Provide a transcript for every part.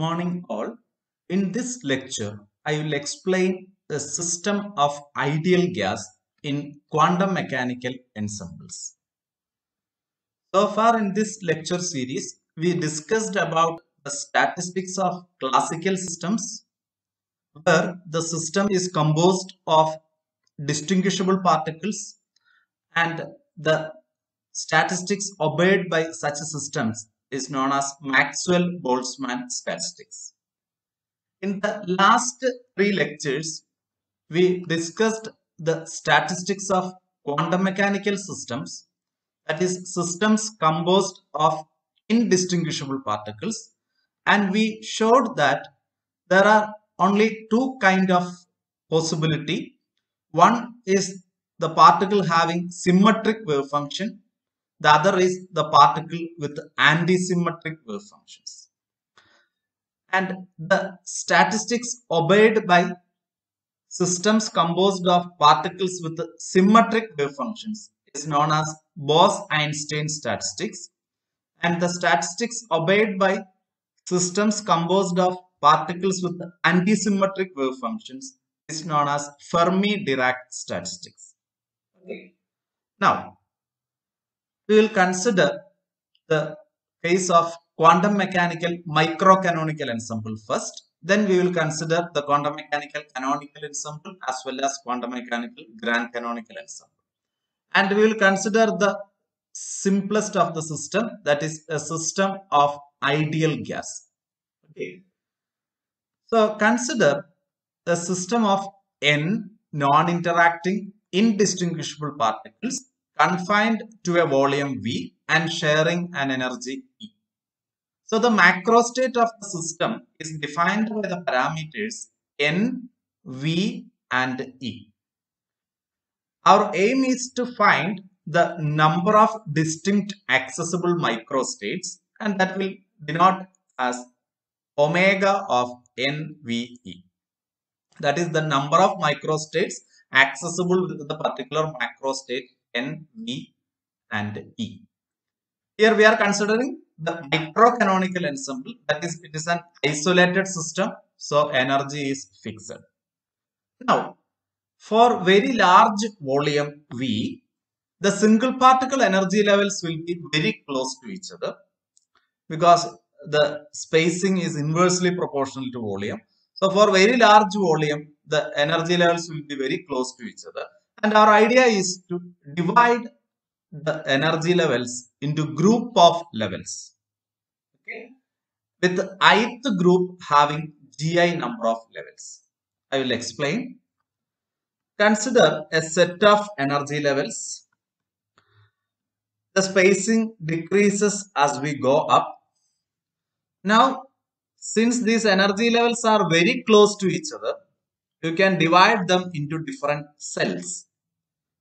morning all. In this lecture, I will explain the system of ideal gas in quantum mechanical ensembles. So far in this lecture series, we discussed about the statistics of classical systems where the system is composed of distinguishable particles and the statistics obeyed by such systems is known as Maxwell-Boltzmann statistics. In the last three lectures, we discussed the statistics of quantum mechanical systems, that is systems composed of indistinguishable particles, and we showed that there are only two kind of possibility. One is the particle having symmetric wave function the other is the particle with anti-symmetric wave functions. And the statistics obeyed by systems composed of particles with symmetric wave functions is known as Bose-Einstein statistics. And the statistics obeyed by systems composed of particles with anti-symmetric wave functions is known as Fermi-Dirac statistics. Okay. Now, we will consider the case of quantum mechanical microcanonical ensemble first. Then we will consider the quantum mechanical canonical ensemble as well as quantum mechanical grand canonical ensemble. And we will consider the simplest of the system that is a system of ideal gas. Okay. So consider a system of n non-interacting indistinguishable particles confined to a volume V and sharing an energy E. So the macro state of the system is defined by the parameters N, V and E. Our aim is to find the number of distinct accessible microstates and that will denote as omega of NVE. That is the number of microstates accessible with the particular macrostate N, V and E. Here we are considering the microcanonical ensemble that is it is an isolated system so energy is fixed. Now for very large volume V the single particle energy levels will be very close to each other because the spacing is inversely proportional to volume. So for very large volume the energy levels will be very close to each other and our idea is to divide the energy levels into group of levels. Okay? With ith group having gi number of levels. I will explain. Consider a set of energy levels. The spacing decreases as we go up. Now since these energy levels are very close to each other you can divide them into different cells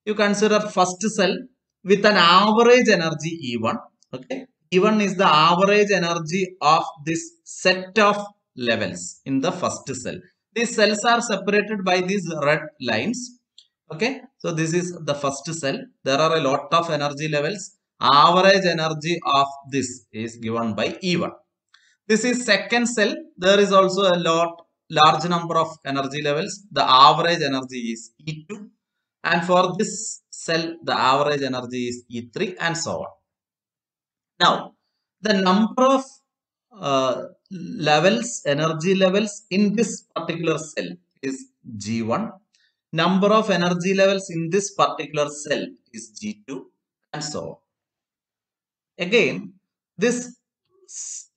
you consider first cell with an average energy E1. Okay. E1 is the average energy of this set of levels in the first cell. These cells are separated by these red lines. Okay. So this is the first cell. There are a lot of energy levels. Average energy of this is given by E1. This is second cell. There is also a lot large number of energy levels. The average energy is E2 and for this cell the average energy is E3 and so on. Now the number of uh, levels energy levels in this particular cell is G1 number of energy levels in this particular cell is G2 and so on. Again this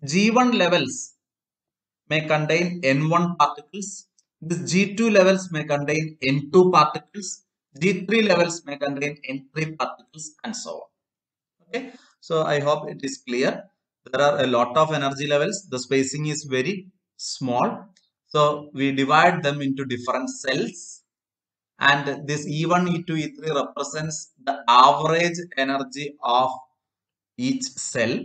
G1 levels may contain N1 particles this G2 levels may contain N2 particles D3 levels may contain N3 particles and so on. Okay, so I hope it is clear. There are a lot of energy levels. The spacing is very small. So we divide them into different cells and this E1, E2, E3 represents the average energy of each cell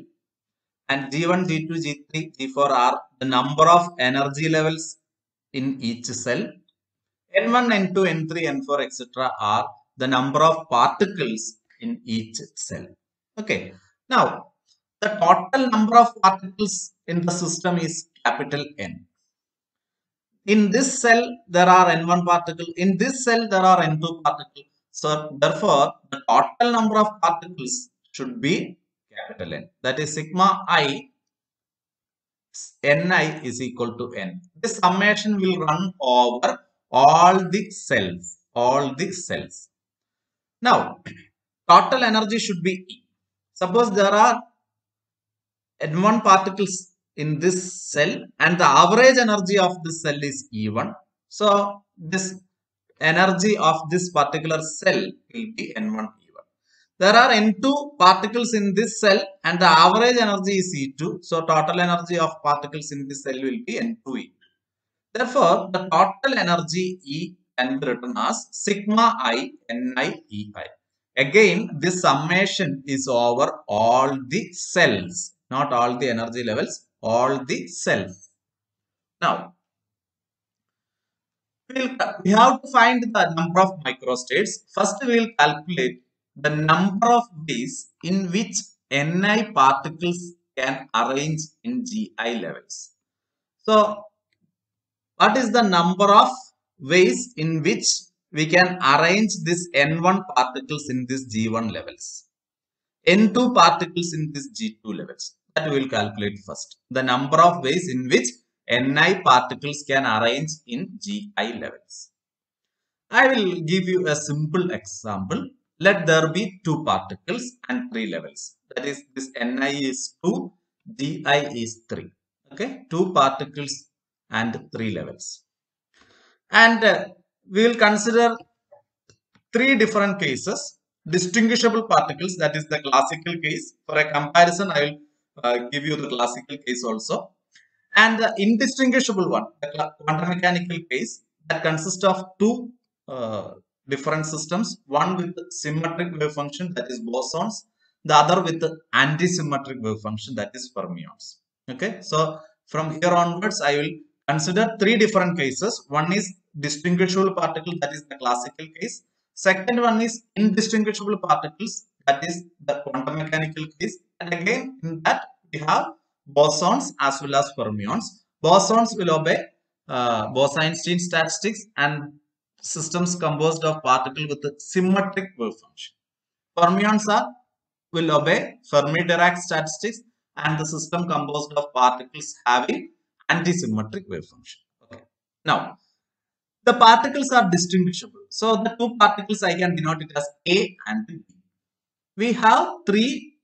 and G1, G2, G3, G4 are the number of energy levels in each cell N1, N2, N3, N4, etc. are the number of particles in each cell. Okay. Now, the total number of particles in the system is capital N. In this cell, there are N1 particle. In this cell, there are N2 particle. So, therefore, the total number of particles should be capital N. That is sigma i Ni is equal to N. This summation will run over all the cells. All the cells. Now, total energy should be E. Suppose there are N1 particles in this cell and the average energy of this cell is E1. So, this energy of this particular cell will be N1 E1. There are N2 particles in this cell and the average energy is E2. So, total energy of particles in this cell will be N2 E2. Therefore, the total energy E can be written as sigma i Ni Ei. Again, this summation is over all the cells, not all the energy levels, all the cells. Now, we have to find the number of microstates. First, we will calculate the number of ways in which Ni particles can arrange in Gi levels. So, what is the number of ways in which we can arrange this N1 particles in this G1 levels? N2 particles in this G2 levels. That we will calculate first. The number of ways in which Ni particles can arrange in Gi levels. I will give you a simple example. Let there be two particles and three levels. That is, this Ni is 2, Gi is 3. Okay, two particles and three levels. And uh, we will consider three different cases. Distinguishable particles, that is the classical case. For a comparison, I will uh, give you the classical case also. And the indistinguishable one, the quantum mechanical case, that consists of two uh, different systems. One with symmetric wave function, that is bosons. The other with anti-symmetric wave function, that is fermions. Okay, so from here onwards, I will consider three different cases. One is distinguishable particle, that is the classical case. Second one is indistinguishable particles, that is the quantum mechanical case. And again, in that we have bosons as well as fermions. Bosons will obey uh, Bose-Einstein statistics and systems composed of particle with a symmetric wave function. Fermions are will obey Fermi-Dirac statistics and the system composed of particles having anti-symmetric wave function. Okay. Now, the particles are distinguishable. So, the two particles I can denote it as A and B. We have three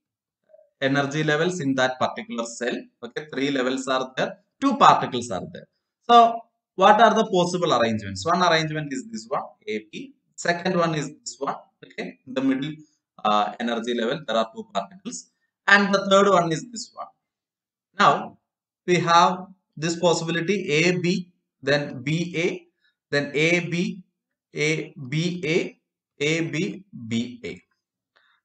energy levels in that particular cell. Okay, three levels are there, two particles are there. So, what are the possible arrangements? One arrangement is this one, AP. Second one is this one. Okay, in the middle uh, energy level, there are two particles. And the third one is this one. Now, we have this possibility AB, then BA, then AB, AB, BA.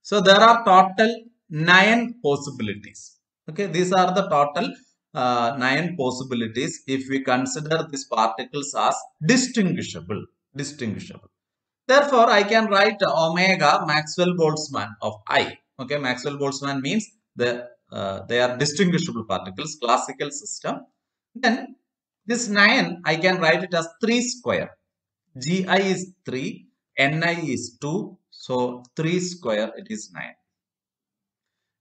So there are total nine possibilities. Okay, these are the total uh, nine possibilities if we consider these particles as distinguishable. Distinguishable. Therefore, I can write omega Maxwell-Boltzmann of I. Okay, Maxwell-Boltzmann means the uh, they are distinguishable particles, classical system. Then this 9, I can write it as 3 square. Gi is 3, Ni is 2, so 3 square it is 9.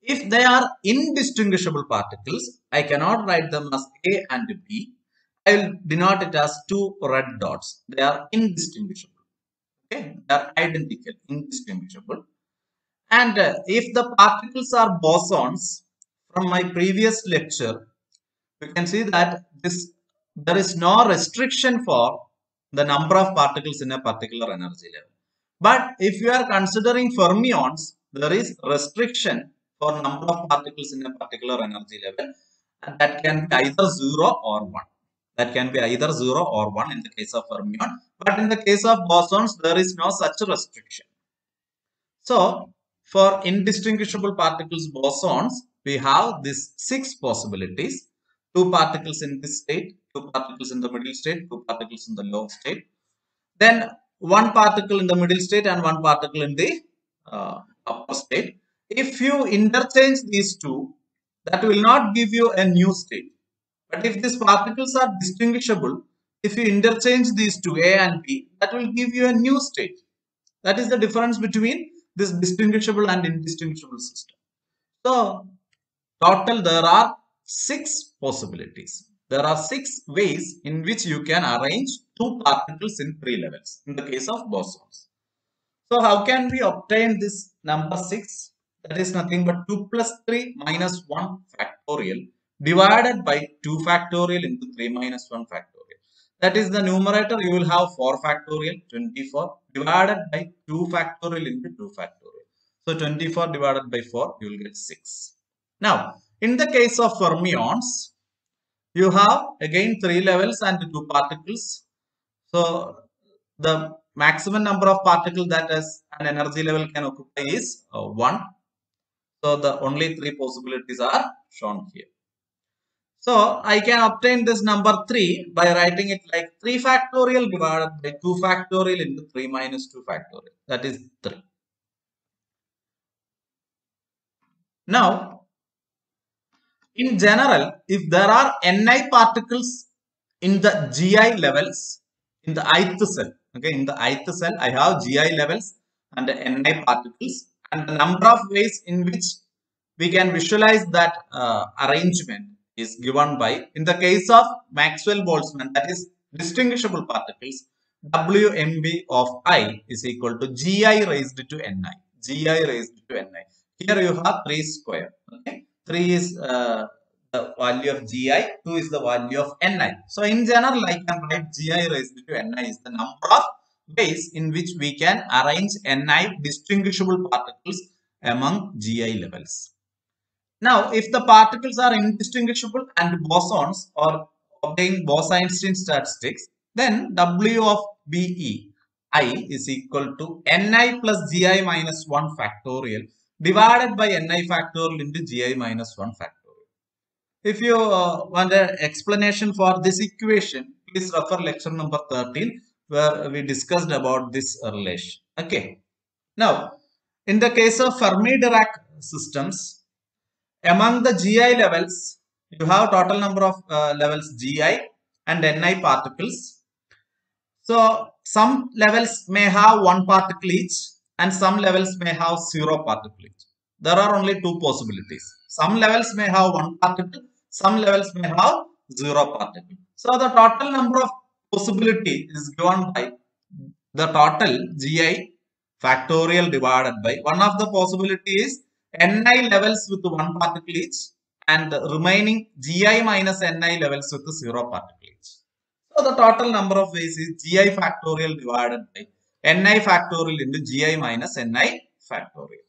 If they are indistinguishable particles, I cannot write them as A and B. I will denote it as two red dots. They are indistinguishable. Okay, they are identical, indistinguishable. And uh, if the particles are bosons, from my previous lecture, we can see that this there is no restriction for the number of particles in a particular energy level. But if you are considering fermions, there is restriction for number of particles in a particular energy level and that can be either 0 or 1. That can be either 0 or 1 in the case of fermion. But in the case of bosons, there is no such restriction. So, for indistinguishable particles bosons, we have these six possibilities. Two particles in this state, two particles in the middle state, two particles in the low state. Then one particle in the middle state and one particle in the uh, upper state. If you interchange these two, that will not give you a new state. But if these particles are distinguishable, if you interchange these two A and B, that will give you a new state. That is the difference between this distinguishable and indistinguishable system. So, total there are six possibilities. There are six ways in which you can arrange two particles in three levels in the case of bosons. So, how can we obtain this number 6? That is nothing but 2 plus 3 minus 1 factorial divided by 2 factorial into 3 minus 1 factorial. That is the numerator you will have 4 factorial 24 divided by 2 factorial into 2 factorial. So 24 divided by 4 you will get 6. Now in the case of fermions you have again 3 levels and 2 particles. So the maximum number of particles that an energy level can occupy is uh, 1. So the only three possibilities are shown here. So I can obtain this number 3 by writing it like 3 factorial divided by 2 factorial into 3 minus 2 factorial. That is 3. Now, in general, if there are Ni particles in the Gi levels, in the ith cell, okay, in the ith cell, I have Gi levels and the Ni particles and the number of ways in which we can visualize that uh, arrangement is given by, in the case of Maxwell-Boltzmann, that is distinguishable particles, WMB of I is equal to Gi raised to Ni. Gi raised to Ni. Here you have 3 square. Okay. 3 is uh, the value of Gi, 2 is the value of Ni. So in general, I can write Gi raised to Ni is the number of ways in which we can arrange Ni distinguishable particles among Gi levels. Now, if the particles are indistinguishable and bosons or obeying Bose-Einstein statistics, then W of BE I is equal to Ni plus Gi minus 1 factorial divided by Ni factorial into Gi minus 1 factorial. If you uh, want an explanation for this equation, please refer lecture number 13 where we discussed about this relation. Okay. Now, in the case of Fermi-Dirac systems, among the GI levels, you have total number of uh, levels GI and Ni particles. So some levels may have one particle each and some levels may have zero particle each. There are only two possibilities. Some levels may have one particle, some levels may have zero particle. So the total number of possibility is given by the total GI factorial divided by one of the possibility is Ni levels with one particle each and remaining Gi minus Ni levels with zero particle each. So the total number of ways is Gi factorial divided by Ni factorial into Gi minus Ni factorial.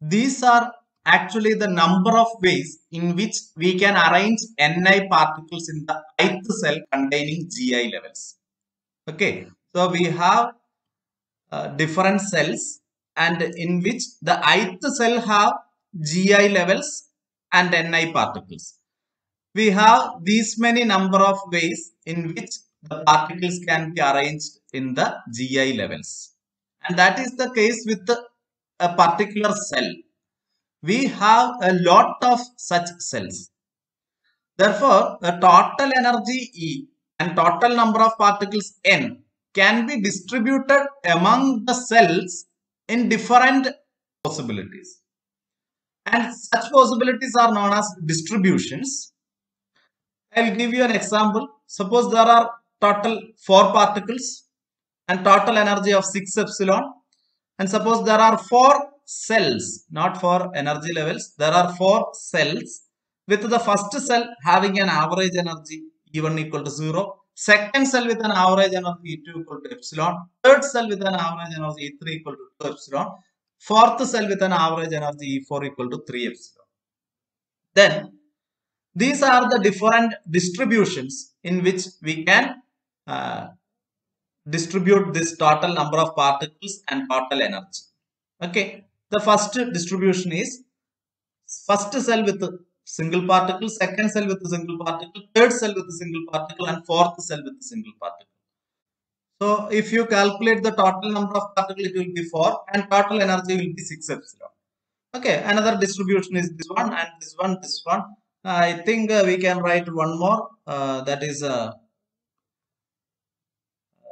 These are actually the number of ways in which we can arrange Ni particles in the ith cell containing Gi levels. Okay, so we have uh, different cells and in which the ith cell have GI levels and Ni particles. We have these many number of ways in which the particles can be arranged in the GI levels. And that is the case with a particular cell. We have a lot of such cells. Therefore, the total energy E and total number of particles N can be distributed among the cells in different possibilities. And such possibilities are known as distributions. I'll give you an example. Suppose there are total 4 particles and total energy of 6 epsilon. And suppose there are 4 cells, not 4 energy levels. There are 4 cells with the first cell having an average energy E1 equal to 0 second cell with an average energy E2 equal to epsilon, third cell with an average energy E3 equal to 2 epsilon, fourth cell with an average energy E4 equal to 3 epsilon. Then these are the different distributions in which we can uh, distribute this total number of particles and total energy. Okay, the first distribution is first cell with a single particle, second cell with a single particle, third cell with a single particle, and fourth cell with a single particle. So if you calculate the total number of particles, it will be 4 and total energy will be 6 epsilon. Okay, another distribution is this one and this one, this one. I think uh, we can write one more uh, that is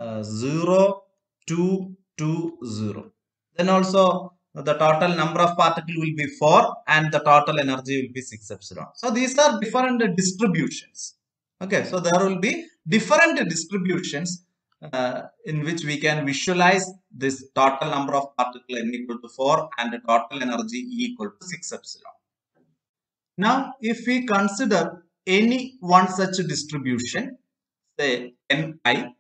uh, uh, 0, 2, 2, 0. Then also the total number of particle will be 4 and the total energy will be 6 epsilon. So these are different distributions. Okay, so there will be different distributions uh, in which we can visualize this total number of particle n equal to 4 and the total energy E equal to 6 epsilon. Now, if we consider any one such distribution, say Ni,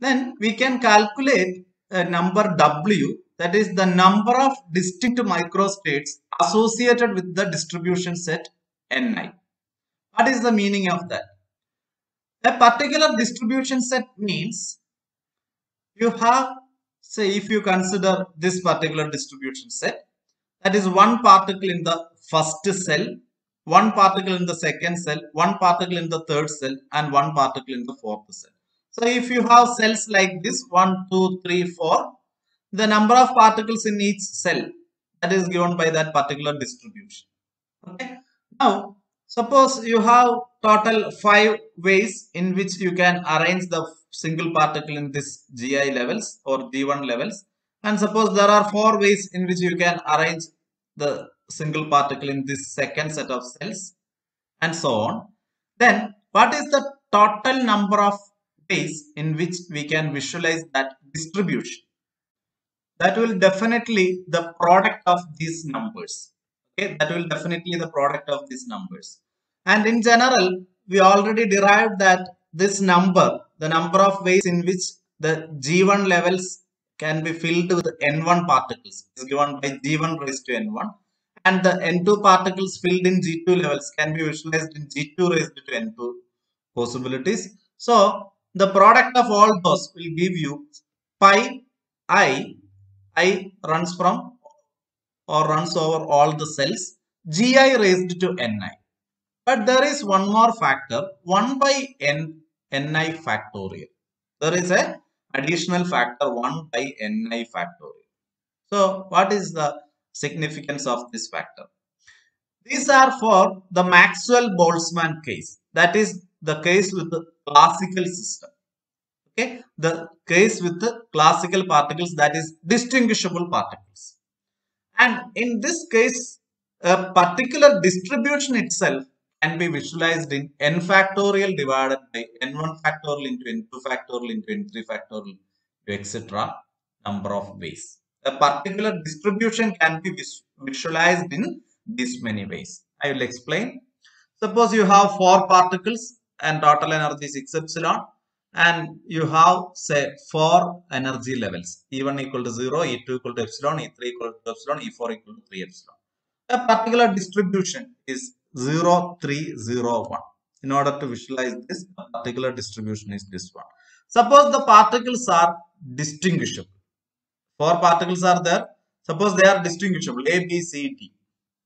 then we can calculate a number W that is the number of distinct microstates associated with the distribution set Ni. What is the meaning of that? A particular distribution set means you have, say, if you consider this particular distribution set, that is one particle in the first cell, one particle in the second cell, one particle in the third cell, and one particle in the fourth cell. So if you have cells like this, 1, 2, 3, 4, the number of particles in each cell that is given by that particular distribution. Okay. Now, suppose you have total five ways in which you can arrange the single particle in this GI levels or G1 levels. And suppose there are four ways in which you can arrange the single particle in this second set of cells and so on. Then what is the total number of ways in which we can visualize that distribution? That will definitely the product of these numbers. Okay, that will definitely the product of these numbers. And in general, we already derived that this number, the number of ways in which the G1 levels can be filled with N1 particles is given by G1 raised to N1 and the N2 particles filled in G2 levels can be visualized in G2 raised to N2 possibilities. So the product of all those will give you pi i, i runs from or runs over all the cells, gi raised to ni. But there is one more factor, 1 by n, ni factorial. There is a additional factor 1 by ni factorial. So what is the significance of this factor? These are for the Maxwell-Boltzmann case. That is the case with the classical system. Okay, the case with the classical particles that is distinguishable particles. And in this case, a particular distribution itself can be visualized in n factorial divided by n1 factorial into n2 factorial into n3 factorial etc. number of ways. A particular distribution can be visualized in these many ways. I will explain. Suppose you have four particles and total energy is 6 epsilon and you have say four energy levels E1 equal to 0, E2 equal to epsilon, E3 equal to epsilon, E4 equal to 3 epsilon. A particular distribution is 0, 3, 0, 1. In order to visualize this, particular distribution is this one. Suppose the particles are distinguishable. Four particles are there. Suppose they are distinguishable A, B, C, D.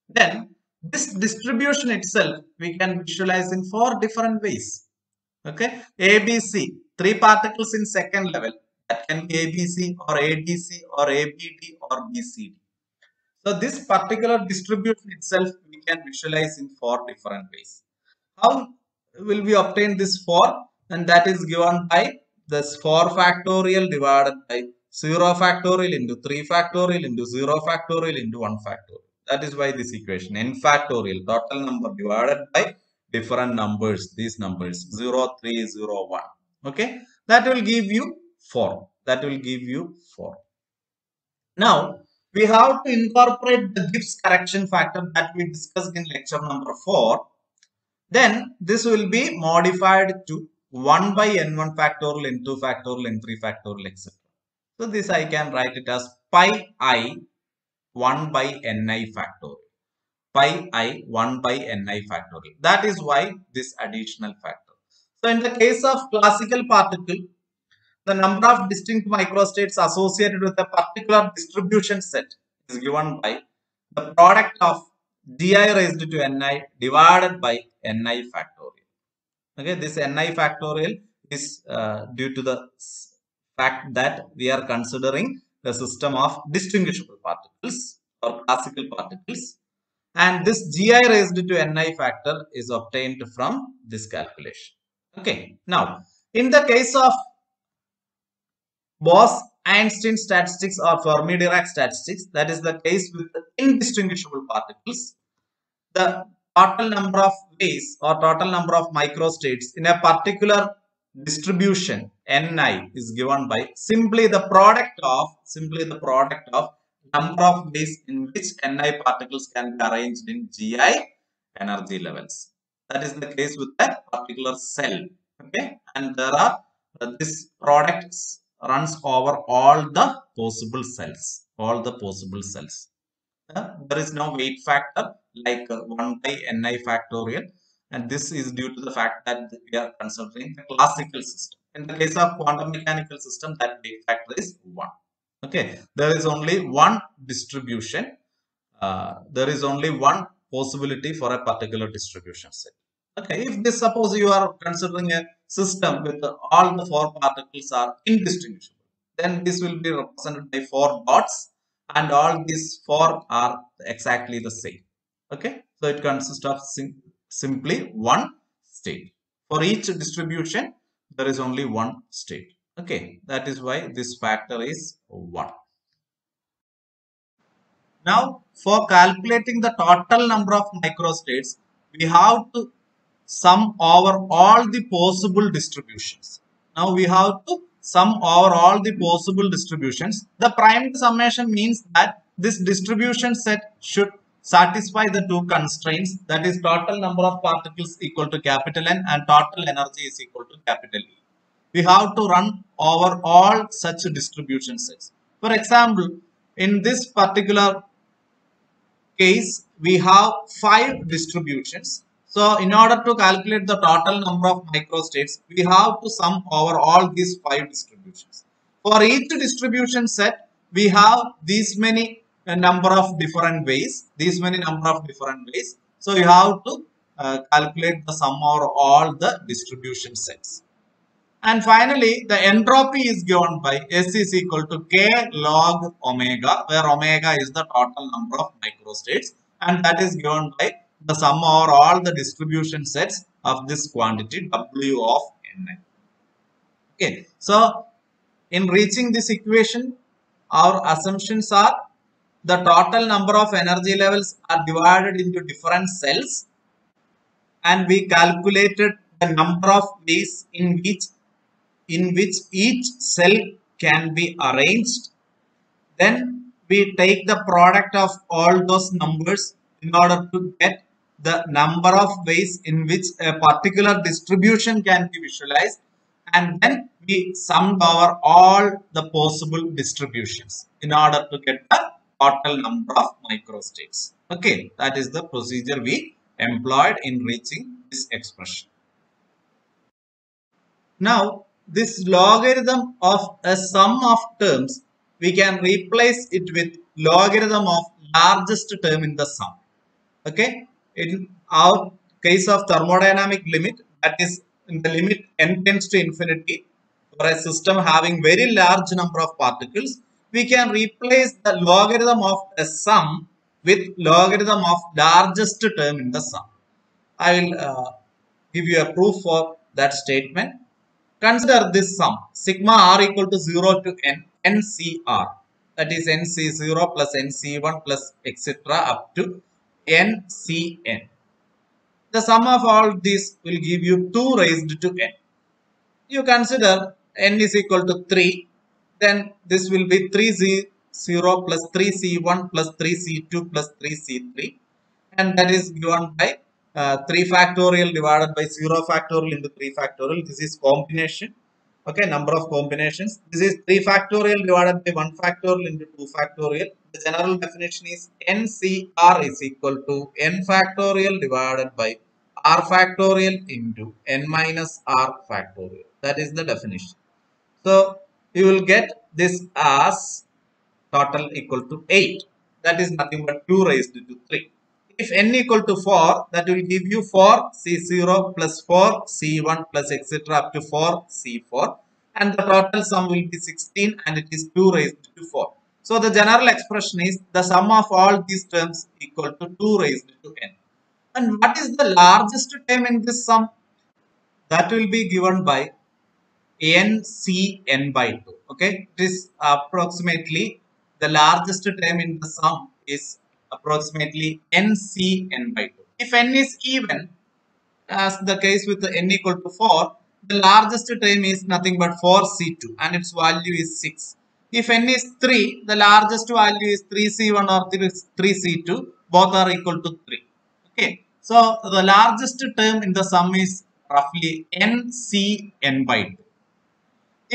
Then this distribution itself we can visualize in four different ways. Okay, ABC, three particles in second level that can be ABC or ADC or ABD or BCD. So this particular distribution itself we can visualize in four different ways. How will we obtain this 4? And that is given by this 4 factorial divided by 0 factorial into 3 factorial into 0 factorial into 1 factorial. That is why this equation n factorial total number divided by different numbers these numbers 0 3 0 1 okay? That will give you 4 that will give you 4 now we have to incorporate the Gibbs correction factor that we discussed in lecture number 4 then this will be modified to 1 by n1 factorial n2 factorial n3 factorial etc so this i can write it as pi i 1 by ni factorial pi i 1 by ni factorial. That is why this additional factor. So in the case of classical particle, the number of distinct microstates associated with a particular distribution set is given by the product of di raised to ni divided by ni factorial. Okay, this ni factorial is uh, due to the fact that we are considering the system of distinguishable particles. or classical particles and this gi raised to ni factor is obtained from this calculation. Okay. Now, in the case of Bose-Einstein statistics or Fermi-Dirac statistics, that is the case with the indistinguishable particles, the total number of ways or total number of microstates in a particular distribution ni is given by simply the product of simply the product of number of ways in which ni particles can be arranged in gi energy levels. That is the case with a particular cell okay? And there are uh, this product runs over all the possible cells all the possible cells. Uh, there is no weight factor like uh, 1 by ni factorial and this is due to the fact that we are considering the classical system. In the case of quantum mechanical system that weight factor is 1 okay there is only one distribution uh, there is only one possibility for a particular distribution set. Okay if this suppose you are considering a system with all the four particles are indistinguishable then this will be represented by four dots and all these four are exactly the same. Okay so it consists of simply one state. For each distribution there is only one state. Okay that is why this factor is 1 now for calculating the total number of microstates we have to sum over all the possible distributions. Now we have to sum over all the possible distributions. The prime summation means that this distribution set should satisfy the two constraints that is total number of particles equal to capital N and total energy is equal to capital E. We have to run over all such distribution sets. For example, in this particular case, we have five distributions. So, in order to calculate the total number of microstates, we have to sum over all these five distributions. For each distribution set, we have these many a number of different ways. These many number of different ways. So you have to uh, calculate the sum of all the distribution sets. And finally the entropy is given by s is equal to k log omega where omega is the total number of microstates. And that is given by the sum of all the distribution sets of this quantity w of n. Okay. So in reaching this equation our assumptions are the total number of energy levels are divided into different cells and we calculated the number of ways in which in which each cell can be arranged. Then we take the product of all those numbers in order to get the number of ways in which a particular distribution can be visualized and then we summed over all the possible distributions in order to get the total number of microstates. Okay, that is the procedure we employed in reaching this expression. Now, this logarithm of a sum of terms, we can replace it with logarithm of largest term in the sum. Okay, in our case of thermodynamic limit, that is in the limit n tends to infinity for a system having very large number of particles, we can replace the logarithm of a sum with logarithm of largest term in the sum. I will uh, give you a proof for that statement. Consider this sum sigma r equal to 0 to n ncr that is nc0 plus nc1 plus etc up to ncn. The sum of all these will give you 2 raised to n. You consider n is equal to 3 then this will be 3c0 plus 3c1 plus 3c2 plus 3c3 and that is given by uh, 3 factorial divided by 0 factorial into 3 factorial. This is combination. Okay number of combinations. This is 3 factorial divided by 1 factorial into 2 factorial. The general definition is ncr is equal to n factorial divided by r factorial into n minus r factorial. That is the definition. So you will get this as total equal to 8 that is nothing but 2 raised to 3 if n equal to 4 that will give you 4 c0 plus 4 c1 plus etc up to 4 c4 and the total sum will be 16 and it is 2 raised to 4 So the general expression is the sum of all these terms equal to 2 raised to n. And what is the largest term in this sum? That will be given by ncn by 2. Okay, it is approximately the largest term in the sum is approximately ncn by 2. If n is even, as the case with n equal to 4, the largest term is nothing but 4c2 and its value is 6. If n is 3, the largest value is 3c1 or 3c2, both are equal to 3. Okay, so the largest term in the sum is roughly ncn by 2.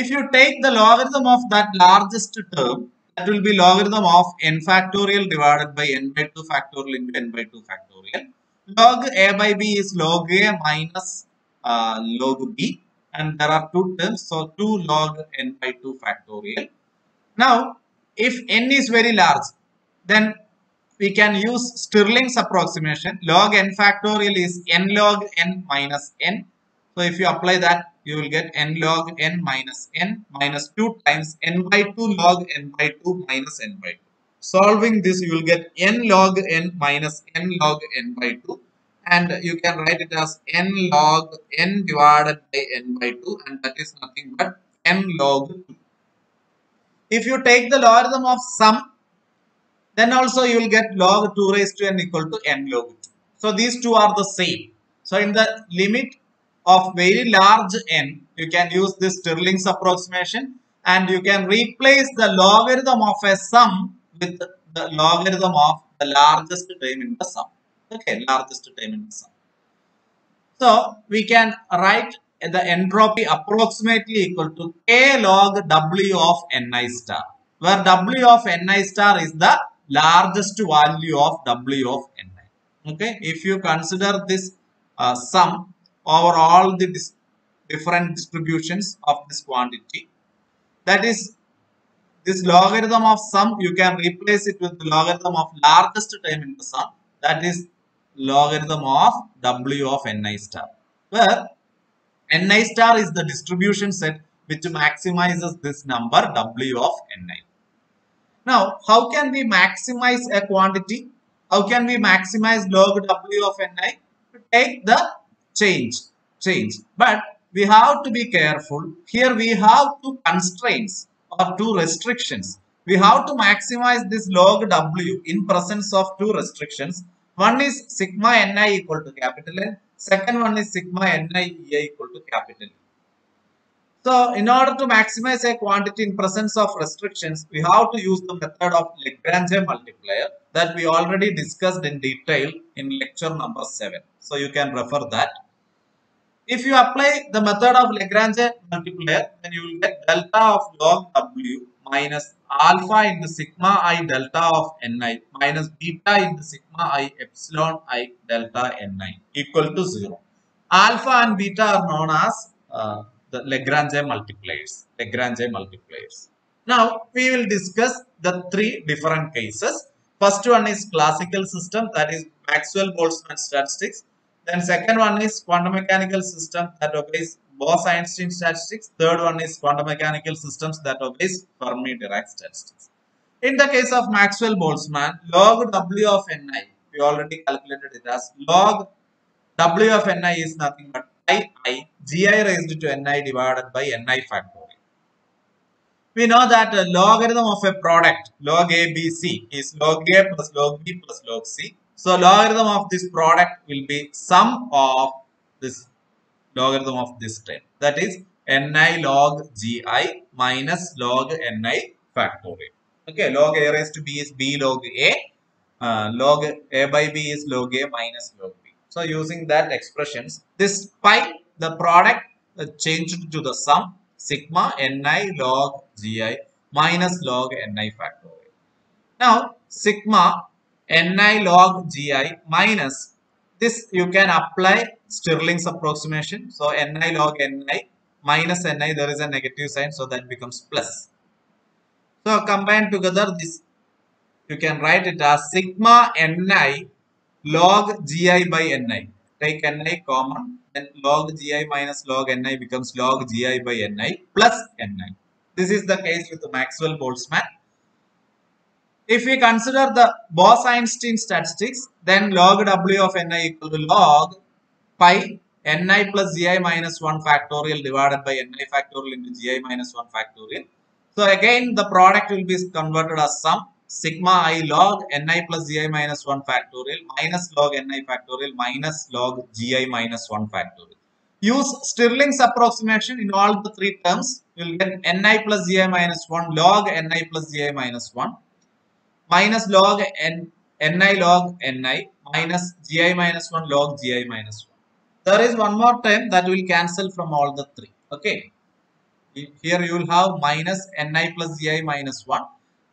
If you take the logarithm of that largest term, that will be logarithm of n factorial divided by n by 2 factorial into n by 2 factorial. Log a by b is log a minus uh, log b and there are two terms so 2 log n by 2 factorial. Now if n is very large then we can use Stirling's approximation log n factorial is n log n minus n. So if you apply that you will get n log n minus n minus 2 times n by 2 log n by 2 minus n by 2. Solving this you will get n log n minus n log n by 2 and you can write it as n log n divided by n by 2 and that is nothing but n log 2. If you take the logarithm of sum then also you will get log 2 raised to n equal to n log 2. So these two are the same. So in the limit of very large n you can use this Stirling's approximation and you can replace the logarithm of a sum with the logarithm of the largest term in the sum. Okay, largest term in the sum. So we can write the entropy approximately equal to k log w of ni star, where w of ni star is the largest value of w of ni. Okay, if you consider this uh, sum over all the dis different distributions of this quantity, that is this logarithm of sum you can replace it with the logarithm of largest term in the sum that is logarithm of w of ni star where ni star is the distribution set which maximizes this number w of ni. Now how can we maximize a quantity? How can we maximize log w of ni? To take the change change but we have to be careful here we have two constraints or two restrictions we have to maximize this log w in presence of two restrictions one is sigma ni equal to capital N. Second one is sigma ni ea equal to capital E. So in order to maximize a quantity in presence of restrictions, we have to use the method of Lagrange multiplier that we already discussed in detail in lecture number 7. So you can refer that. If you apply the method of Lagrange multiplier, then you will get delta of log w minus alpha into sigma i delta of ni minus beta into sigma i epsilon i delta ni equal to 0. Alpha and beta are known as uh, the Lagrange multipliers. Lagrange multipliers. Now we will discuss the three different cases. First one is classical system that is Maxwell-Boltzmann statistics. Then second one is quantum mechanical system that obeys Bose-Einstein statistics. Third one is quantum mechanical systems that obeys Fermi-Dirac statistics. In the case of Maxwell-Boltzmann, log W of Ni, we already calculated it as log W of Ni is nothing but i i gi raised to Ni divided by Ni factorial. We know that the logarithm of a product log A, B, C is log A plus log B plus log C. So logarithm of this product will be sum of this logarithm of this term. That is ni log gi minus log ni factorial. Okay, log a raised to b is b log a. Uh, log a by b is log a minus log b. So using that expressions, this pi, the product uh, changed to the sum sigma ni log gi minus log ni factorial. Now sigma ni log gi minus this you can apply Stirling's approximation. So ni log ni minus ni there is a negative sign so that becomes plus. So combine together this you can write it as sigma ni log gi by ni. Take ni common then log gi minus log ni becomes log gi by ni plus ni. This is the case with the Maxwell Boltzmann. If we consider the Bose-Einstein statistics, then log W of Ni equal to log pi Ni plus Gi minus 1 factorial divided by Ni factorial into Gi minus 1 factorial. So again, the product will be converted as sum sigma i log Ni plus Gi minus 1 factorial minus log Ni factorial minus log Gi minus 1 factorial. Use Stirling's approximation in all the three terms. You will get Ni plus Gi minus 1 log Ni plus Gi minus 1 minus log n, Ni log Ni minus Gi minus 1 log Gi minus 1. There is one more term that will cancel from all the three. Okay. Here you will have minus Ni plus Gi minus 1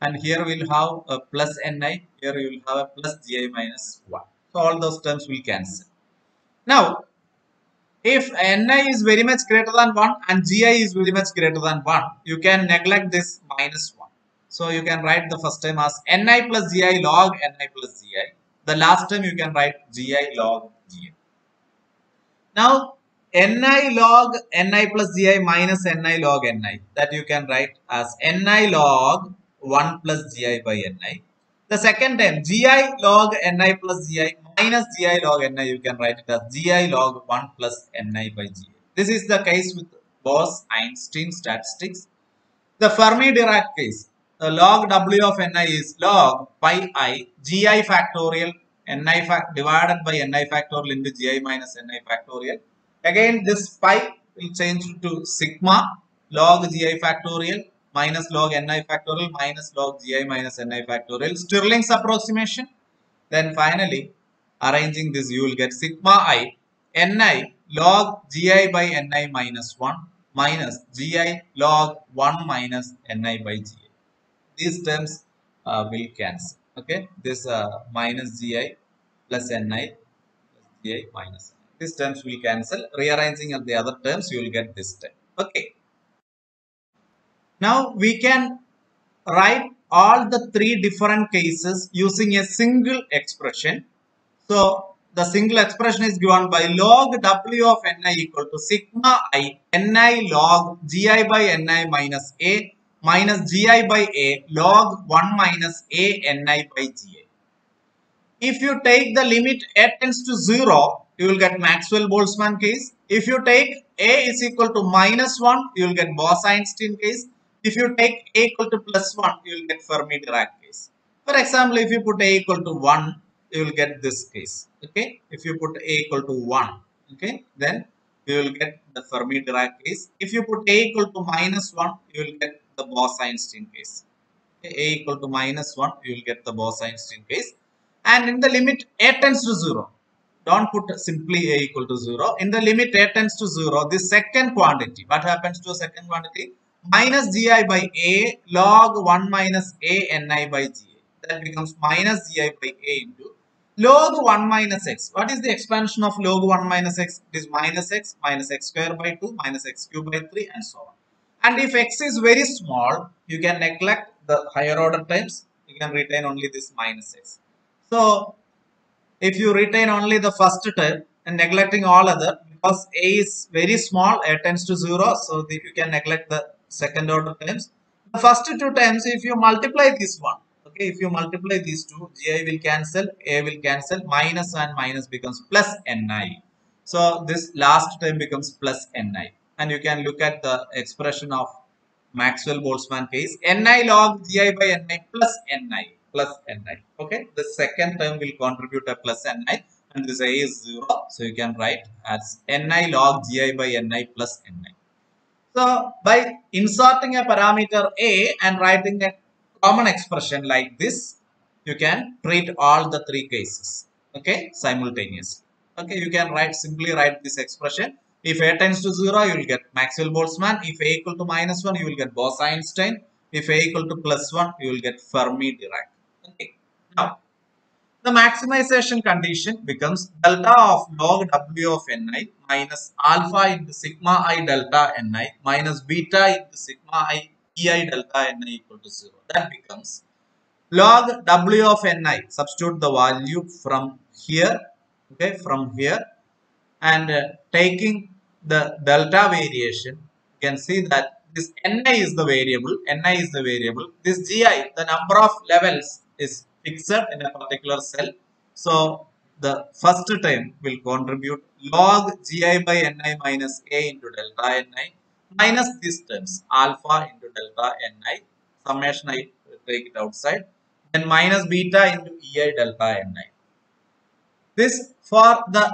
and here we will have a plus Ni. Here you will have a plus Gi minus 1. So all those terms will cancel. Now if Ni is very much greater than 1 and Gi is very much greater than 1, you can neglect this minus 1. So you can write the first term as Ni plus Gi log Ni plus Gi. The last term you can write Gi log Gi. Now Ni log Ni plus Gi minus Ni log Ni that you can write as Ni log 1 plus Gi by Ni. The second term Gi log Ni plus Gi minus gi log ni you can write it as gi log 1 plus ni by gi. This is the case with Bose-Einstein statistics. The Fermi-Dirac case, the log w of ni is log pi i gi factorial ni fact divided by ni factorial into gi minus ni factorial. Again this pi will change to sigma log gi factorial minus log ni factorial minus log gi minus ni factorial. Stirling's approximation. Then finally arranging this you will get sigma i ni log gi by ni minus 1 minus gi log 1 minus ni by gi. These terms uh, will cancel. Okay, this uh, minus gi plus ni plus gi minus. These terms will cancel. Rearranging of the other terms, you will get this term. Okay. Now we can write all the three different cases using a single expression so the single expression is given by log W of Ni equal to sigma i Ni log Gi by Ni minus A minus Gi by A log 1 minus A Ni by Ga. If you take the limit A tends to 0, you will get Maxwell-Boltzmann case. If you take A is equal to minus 1, you will get Bose-Einstein case. If you take A equal to plus 1, you will get Fermi-Dirac case. For example, if you put A equal to 1, you will get this case okay if you put a equal to 1 okay then you will get the Fermi Dirac case if you put a equal to minus 1 you will get the Bose-Einstein case. Okay, a equal to minus 1 you will get the Bose-Einstein case. And in the limit a tends to 0 don't put simply a equal to 0 in the limit a tends to 0 the second quantity. What happens to a second quantity? Minus gi by a log 1 minus a ni by ga that becomes minus gi by a into log 1 minus x. What is the expansion of log 1 minus x? It is minus x minus x square by 2 minus x cube by 3 and so on. And if x is very small, you can neglect the higher order terms. You can retain only this minus x. So, if you retain only the first term and neglecting all other, because a is very small, a tends to 0, so the, you can neglect the second order terms. The first two terms, if you multiply this one, okay if you multiply these two gi will cancel a will cancel minus and minus becomes plus ni so this last term becomes plus ni and you can look at the expression of maxwell boltzmann case ni log gi by ni plus ni plus ni. Okay? The second term will contribute a plus ni and this a is 0 so you can write as ni log gi by ni plus ni. So by inserting a parameter a and writing a common expression like this, you can treat all the three cases, okay, simultaneously. Okay, you can write simply write this expression. If a tends to 0, you will get Maxwell-Boltzmann. If a equal to minus 1, you will get Bose-Einstein. If a equal to plus 1, you will get Fermi-Dirac. Okay. Now, the maximization condition becomes delta of log W of Ni minus alpha into sigma i delta Ni minus beta into sigma i ei delta ni equal to 0. That becomes log w of ni. Substitute the value from here, okay, from here and uh, taking the delta variation, you can see that this ni is the variable, ni is the variable. This gi, the number of levels is fixed in a particular cell. So the first term will contribute log gi by ni minus a into delta ni minus these terms alpha into delta ni summation I take it outside then minus beta into ei delta ni. This for the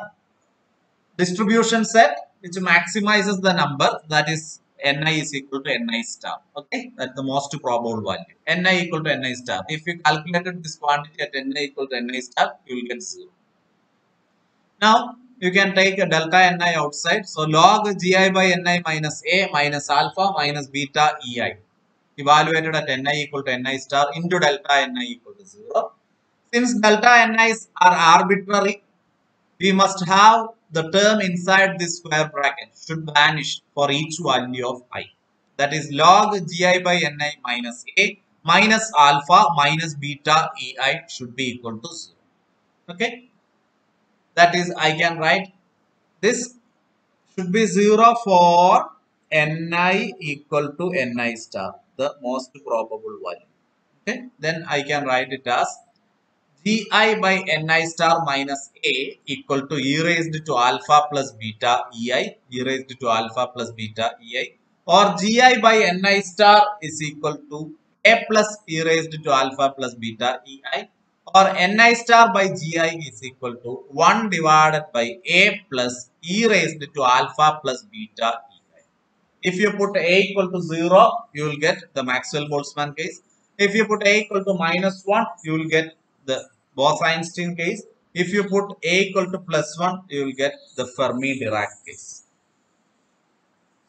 distribution set which maximizes the number that is ni is equal to ni star. Okay? That's the most probable value. Ni equal to ni star. If you calculated this quantity at ni equal to ni star you will get zero. Now you can take a delta ni outside. So log gi by ni minus a minus alpha minus beta ei. Evaluated at ni equal to ni star into delta ni equal to zero. Since delta ni's are arbitrary we must have the term inside this square bracket should vanish for each value of i. That is log gi by ni minus a minus alpha minus beta ei should be equal to 0. Okay. That is I can write this should be 0 for ni equal to ni star the most probable value. Okay. Then I can write it as gi by ni star minus a equal to e raised to alpha plus beta ei e raised to alpha plus beta ei or gi by ni star is equal to a plus e raised to alpha plus beta ei or ni star by gi is equal to 1 divided by a plus e raised to alpha plus beta ei. If you put a equal to 0, you will get the Maxwell-Boltzmann case. If you put a equal to minus 1, you will get the Bose-Einstein case. If you put A equal to plus 1, you will get the Fermi-Dirac case.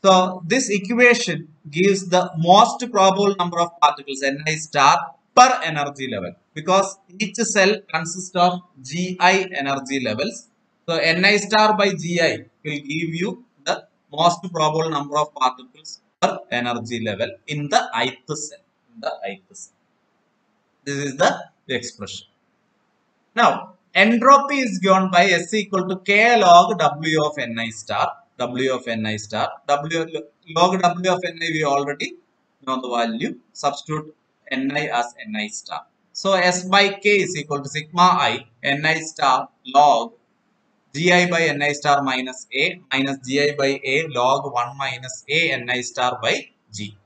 So, this equation gives the most probable number of particles Ni star per energy level because each cell consists of Gi energy levels. So, Ni star by Gi will give you the most probable number of particles per energy level in the ith cell. In the ith cell. This is the expression. Now, entropy is given by S equal to K log W of Ni star. W of Ni star. W log W of Ni we already know the value. Substitute Ni as Ni star. So, S by K is equal to sigma i Ni star log Gi by Ni star minus A minus Gi by A log 1 minus A Ni star by Gi.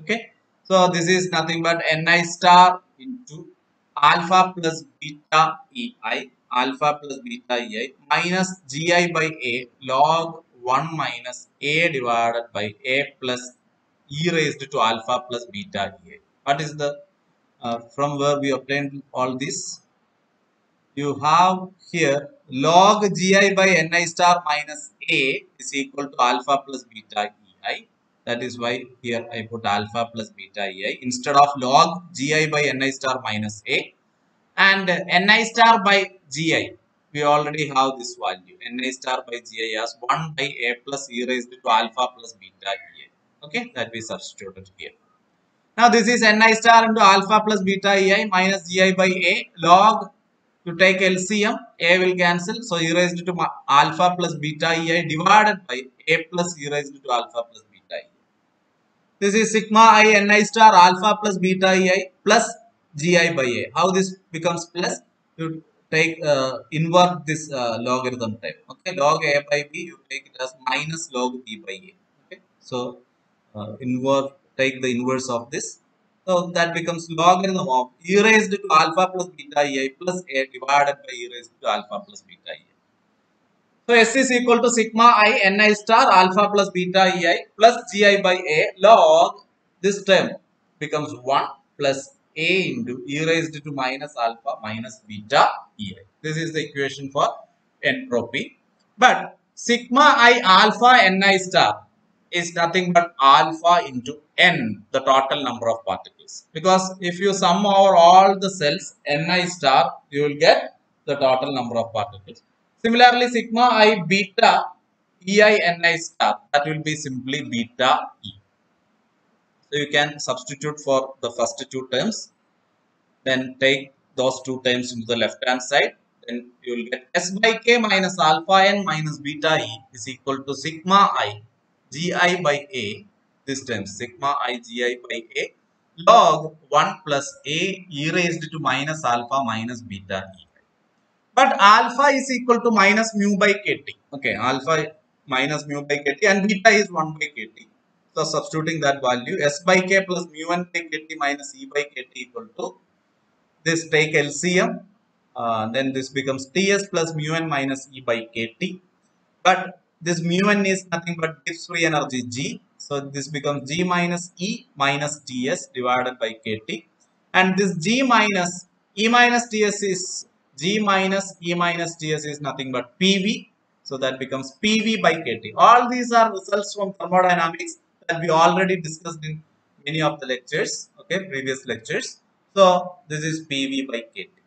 Okay. So, this is nothing but Ni star into alpha plus beta ei alpha plus beta ei minus gi by a log 1 minus a divided by a plus e raised to alpha plus beta ei. What is the uh, from where we obtained all this? You have here log gi by ni star minus a is equal to alpha plus beta ei. That is why here I put alpha plus beta ei instead of log gi by ni star minus a and ni star by gi. We already have this value ni star by gi as 1 by a plus e raised to alpha plus beta ei. Okay, that we substituted here. Now this is ni star into alpha plus beta ei minus gi by a log to take LCM, a will cancel. So e raised to alpha plus beta ei divided by a plus e raised to alpha plus beta. This is sigma i ni star alpha plus beta ei plus gi by a. How this becomes plus? You take uh, invert this uh, logarithm type. Okay, log a by b, you take it as minus log b by a. Okay, so uh, invert, take the inverse of this. So that becomes logarithm of e raised to alpha plus beta ei plus a divided by e raised to alpha plus beta ei. So S is equal to sigma i ni star alpha plus beta ei plus gi by a log this term becomes 1 plus a into e raised to minus alpha minus beta ei. This is the equation for entropy. But sigma i alpha ni star is nothing but alpha into n, the total number of particles. Because if you sum over all the cells ni star, you will get the total number of particles. Similarly, sigma i beta ei ni star, that will be simply beta e. So you can substitute for the first two terms, then take those two terms into the left hand side. Then you will get s by k minus alpha n minus beta e is equal to sigma i gi by a this term sigma i gi by a log 1 plus a e raised to minus alpha minus beta e. But alpha is equal to minus mu by kt. Okay, alpha minus mu by kt and beta is 1 by kt. So substituting that value s by k plus mu n by kt minus e by kt equal to this take LCM uh, then this becomes ts plus mu n minus e by kt but this mu n is nothing but Gibbs free energy g so this becomes g minus e minus ts divided by kt and this g minus e minus ts is g minus e minus ts is nothing but pv so that becomes pv by kt all these are results from thermodynamics that we already discussed in many of the lectures okay previous lectures. So this is pv by kt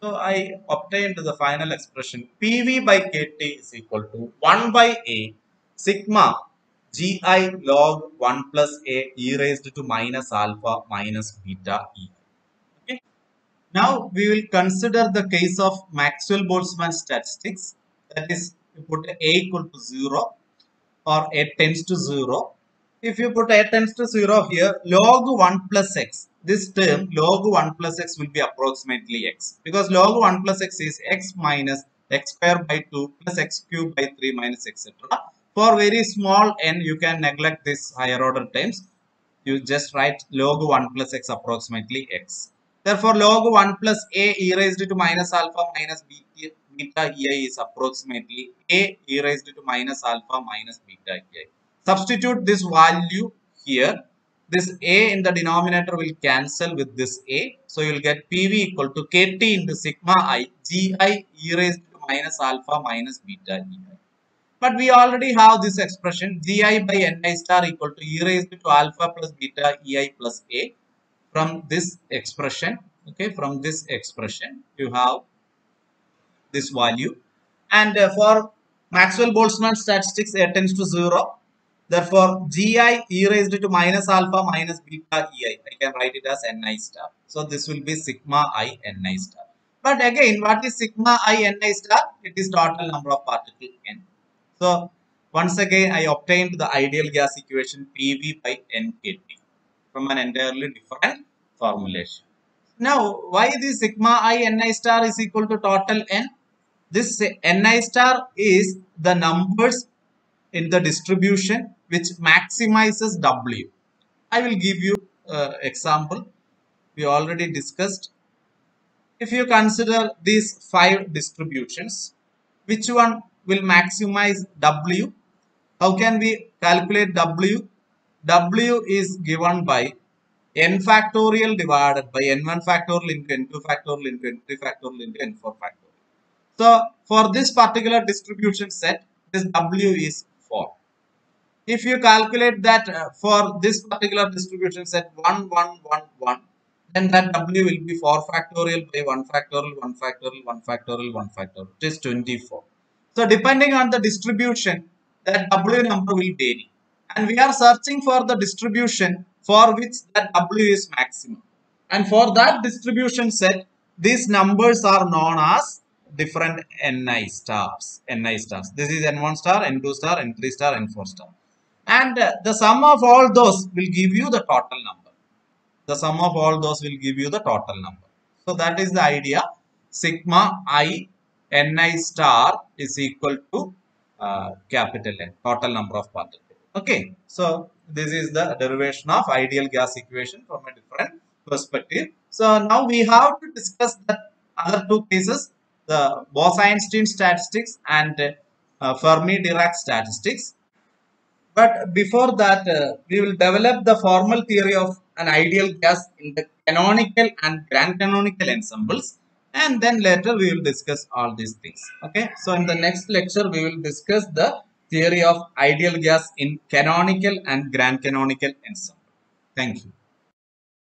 so I obtained the final expression PV by KT is equal to 1 by A sigma GI log 1 plus A e raised to minus alpha minus beta E. Now we will consider the case of Maxwell-Boltzmann statistics. That is, you put A equal to 0 or A tends to 0. If you put A tends to 0 here, log 1 plus x this term log 1 plus x will be approximately x because log 1 plus x is x minus x square by 2 plus x cube by 3 minus etc. For very small n you can neglect this higher order terms. You just write log 1 plus x approximately x. Therefore log 1 plus a e raised to minus alpha minus beta, ei is approximately a e raised to minus alpha minus beta ei. Substitute this value here this a in the denominator will cancel with this a. So you will get PV equal to KT into sigma i gi e raised to minus alpha minus beta ei. But we already have this expression gi by ni star equal to e raised to alpha plus beta ei plus a. From this expression, okay, from this expression you have this value. And uh, for Maxwell-Boltzmann statistics a tends to 0 Therefore, gi e raised to minus alpha minus beta ei. I can write it as ni star. So, this will be sigma i ni star. But again, what is sigma i ni star? It is total number of particles n. So, once again, I obtained the ideal gas equation PV by NKT from an entirely different formulation. Now, why this sigma i ni star is equal to total n? This ni star is the numbers in the distribution which maximizes W. I will give you uh, example. We already discussed. If you consider these five distributions, which one will maximize W? How can we calculate W? W is given by n factorial divided by n1 factorial into n2 factorial into n3 factorial into n4 factorial. So, for this particular distribution set, this W is 4 if you calculate that uh, for this particular distribution set 1 1 1 1 then that w will be 4 factorial by 1 factorial 1 factorial 1 factorial 1 factorial it is 24 so depending on the distribution that w number will vary and we are searching for the distribution for which that w is maximum. And for that distribution set these numbers are known as different ni stars. Ni stars. This is n1 star n2 star n3 star n4 star. And uh, the sum of all those will give you the total number. The sum of all those will give you the total number. So that is the idea. Sigma i ni star is equal to uh, capital n total number of particles okay so this is the derivation of ideal gas equation from a different perspective so now we have to discuss the other two cases the Bose-Einstein statistics and uh, Fermi-Dirac statistics but before that, uh, we will develop the formal theory of an ideal gas in the canonical and grand canonical ensembles. And then later we will discuss all these things. Okay. So in the next lecture, we will discuss the theory of ideal gas in canonical and grand canonical ensemble. Thank you.